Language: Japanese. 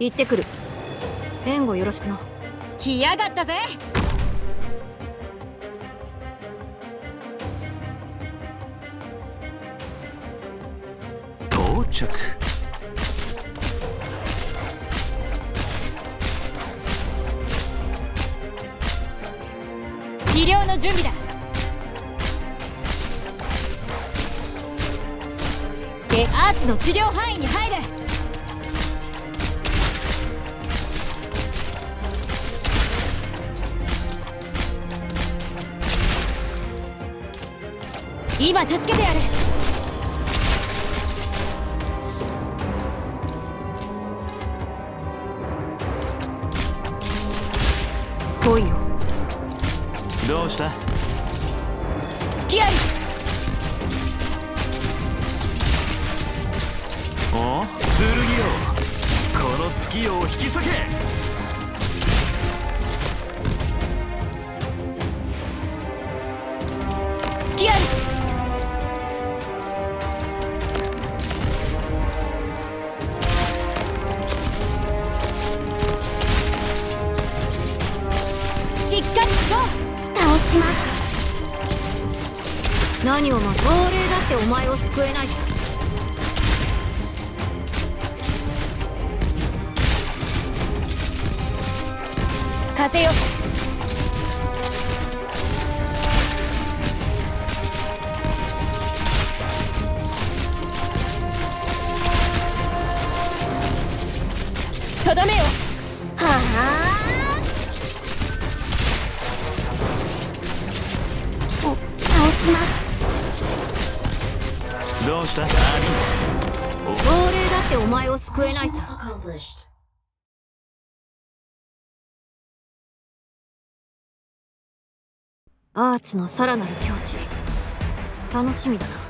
行ってくる。援護よろしくな。来やがったぜ。到着。治療の準備だ。でアーツの治療範囲に入れ今助けてやる。来いよ。どうした？隙ありお？剣よ。この月夜を引き裂け。隙ありしっかりと倒します。何を待つ亡霊だってお前を救えないさ風よとどめよ。はあ。します。どうした？あ亡霊だってお前を救えないさ.アーツのさらなる境地楽しみだな